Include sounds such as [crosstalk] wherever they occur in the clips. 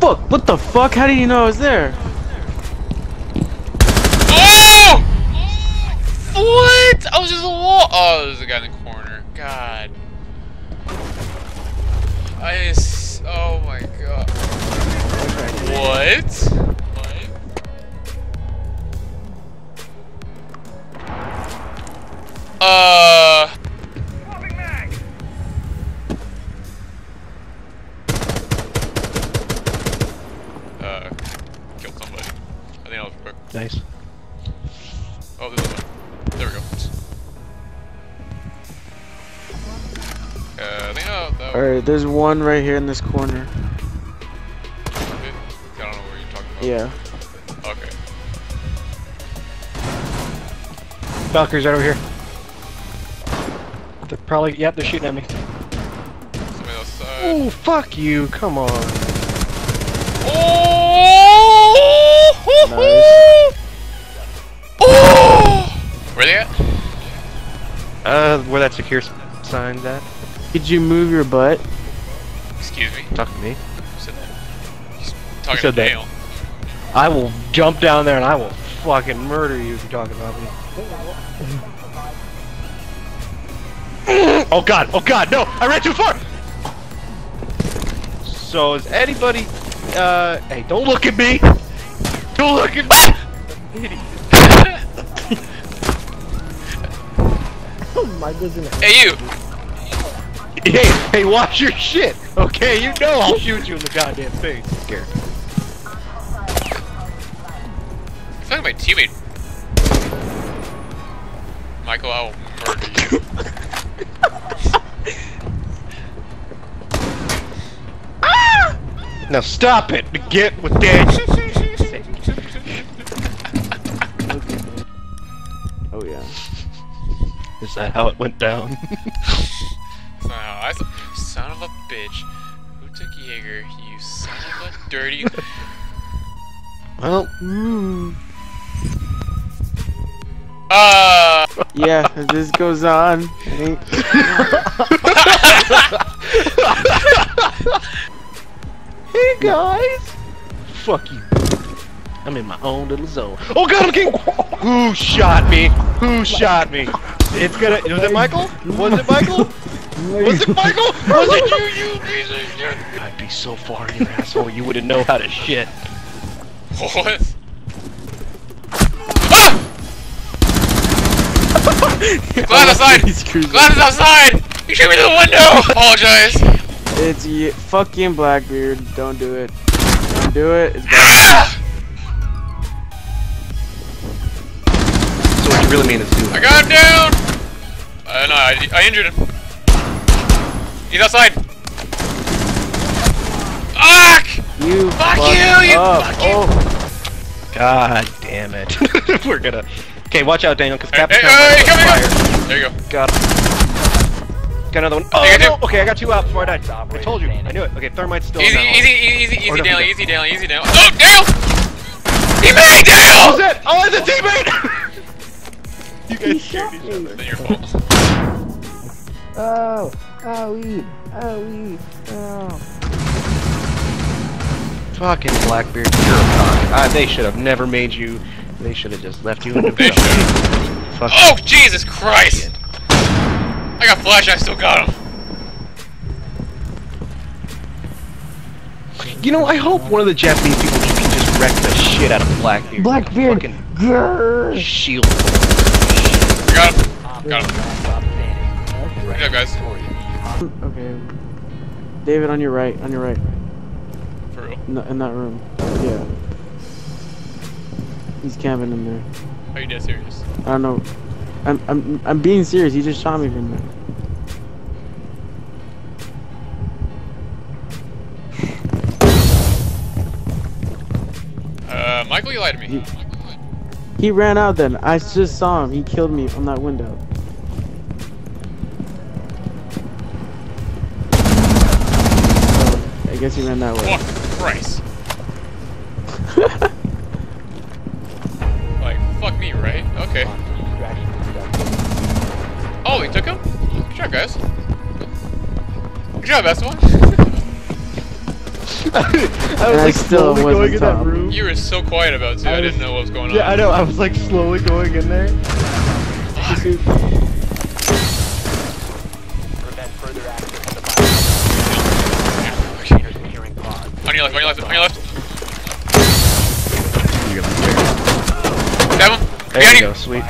fuck? What the fuck? How did you know I was there? Oh! What? I was just a wall. Oh, there's a guy in the corner. God. I just. Oh my god. What? Alright, there's one right here in this corner. I don't know where you're talking about. Yeah. Okay. Valkyrie's right over here. They're probably, yep, they're shooting at me. Somebody outside. Oh, fuck you, come on. Oh! Oh! Where they at? Uh, where that secure s- sign's at. Could you move your butt? Excuse me. Talk to me. Who said that? He's talking said to? Dale. I will jump down there and I will fucking murder you if you're talking about me. oh god, oh god, no! I ran too far! So is anybody uh hey don't look at me! Don't look at me! [laughs] [laughs] Hey, you! Hey, hey, watch your shit! Okay, you know I'll shoot you in the goddamn face. Scared. I like my teammate. Michael, I will murder you. [laughs] Now stop it! Get with that! [laughs] Oh yeah. Is that how it went down? [laughs] son of a bitch. Who took Jaeger? You son of a dirty. [laughs] well, Mm. Uh. Yeah, if this goes on. [laughs] Hey guys! Fuck you. I'm in my own little zone. Oh god, I'm getting- Who shot me? Who shot me? It's gonna. Was it Michael? Was it Michael? Was it Michael? [laughs] Was it you? You piece of shit! I'd be so far in your asshole, you wouldn't know how to shit. What? Glaz outside! [laughs] He's cruising. Glaz is outside! You shoot me through the window! [laughs] Apologize. It's ye fucking Blackbeard. Don't do it. Don't do it. It's bad. So what you really mean is do I got him down! Uh, no, I, I injured him. He's outside. Fuck! You Fuck fucked you, you up. fucking- Oh, God damn it. [laughs] We're gonna. Okay, watch out, Daniel, because Hey, Captain hey, hey, Town come here! fire. There you go. Got. Got another one. Oh, I got no! Okay, I got two out before I died. I told you. I knew it. Okay, thermite's still Easy, down. easy, easy, easy, Or easy no, easy down, easy down. Oh, down! He made Oh, down! it! Oh, it's a teammate! [laughs] you guys scared each other. Then your fault. oh, owie, owie, oh. Fucking Blackbeard, you're a cock. Uh, they should have never made you. They should have just left you in the They. Fuck. Oh, Jesus Christ! I got flash, I still got him. You know, I hope one of the Japanese people just can just wreck the shit out of Blackbeard. Blackbeard. Fucking Grrr. shield. I got him. Got him. Good job, guys. Okay. David, on your right, on your right, For real. in, the, in that room. Yeah. He's camping in there. Are you dead serious? I don't know. I'm I'm I'm being serious. He just shot me from there. Uh, Michael, you lied to me. You- He ran out then. I just saw him. He killed me from that window. Guess he ran that way. Fuck Christ. [laughs] like, fuck me, right? Okay. Oh, he took him? Good job, guys. Good job, best one. [laughs] I was I like still slowly wasn't going in that room. You were so quiet about it, too. I I, didn't know what was going on. Yeah, I know. I was like slowly going in there. Your left, on your left, on your left. You're gonna be. Stab him. There Behind you go. Sweet.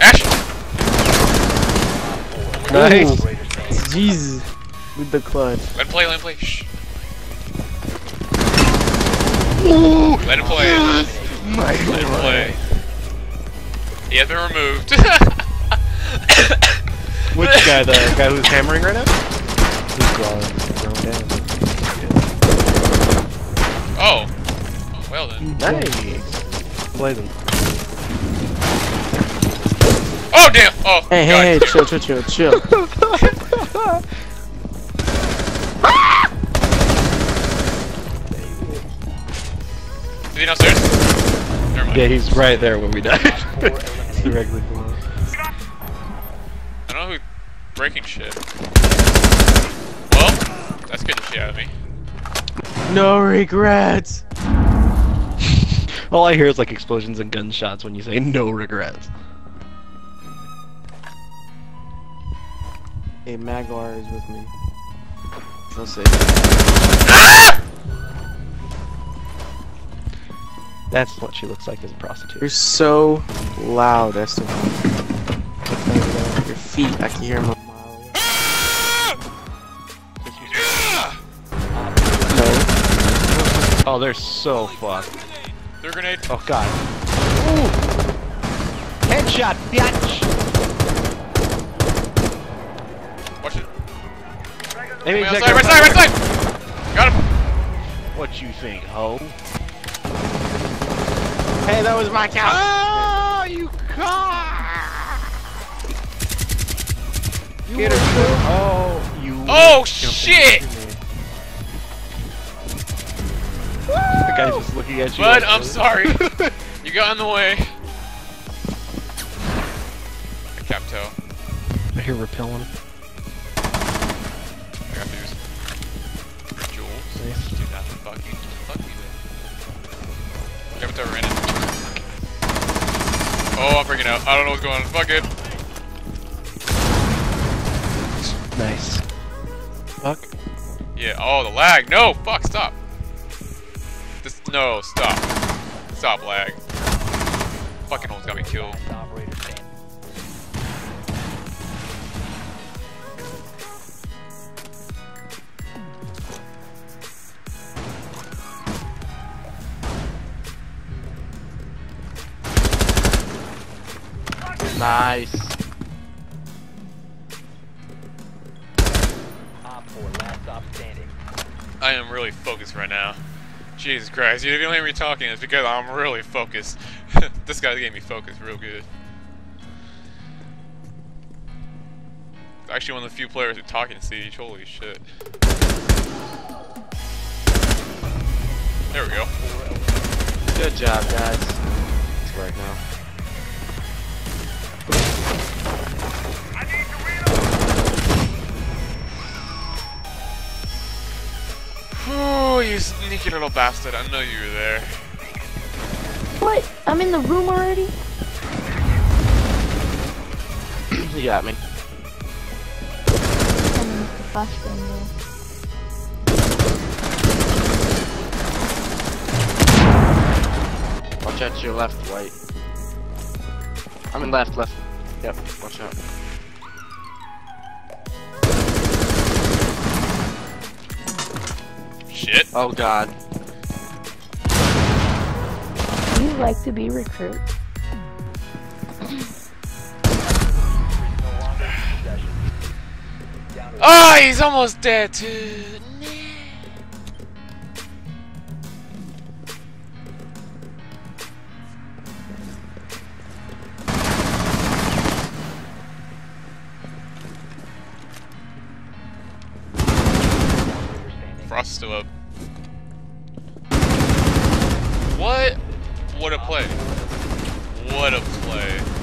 Ash. Nice. Operator. Jesus. With the clutch. Let him play, let him play. Shh. Ooh. Let him play. Michael. Let him play. He has been removed. Which guy? The guy who's hammering right now? Who's going, going down? Oh. oh. Well then. Nice. Play them. Oh damn! Oh. Hey, God. hey, hey, chill, chill, chill, chill. [laughs] Is he downstairs? Never mind. Yeah, he's right there when we died. [laughs] Directly below. I don't know who's breaking shit. Well, that scared the shit out of me. No regrets. [laughs] All I hear is like explosions and gunshots when you say no regrets. Hey, Maglar is with me. Feel [laughs] safe. That's what she looks like as a prostitute. You're so loud, Esteban. Your feet, I can hear them Oh, they're so fucked. They're grenade. Oh god. Ooh. Headshot, bitch. Watch it. Maybe Right side, right side, right side! Got him! What you think, ho? Hey, that was my couch. Oh, you cock! Get her. Oh, you. Oh shit! Guy's just looking at you. Bud, like I'm this. sorry. [laughs] You got in the way. I Capitão. I hear repelling. I got use Jules. Nice. Do not fuck you. Fuck you then. Capitão ran in. Oh, I'm freaking out. I don't know what's going on. Fuck it. Nice. Fuck. Yeah. Oh, the lag. No. Fuck. Stop. This. No. Stop. Stop lag. Fucking almost got me killed. Last operator standing. Nice. Op 4, last stop standing. I am really focused right now. Jesus Christ. If you don't hear me talking, it's because I'm really focused. [laughs] this guy gave me focus real good. Actually, one of the few players who talk in Siege. Holy shit. There we go. Good job, guys. Right now. You sneaky little bastard. I know you were there. What? I'm in the room already? [clears throat] You got me. I'm in the bus window. Watch out to your left, white. I mean left, left. Yep, watch out. Shit. Oh god. Do you like to be recruit? No longer in possession. Down to Oh, he's almost dead, too. Up. What? What a play. What a play.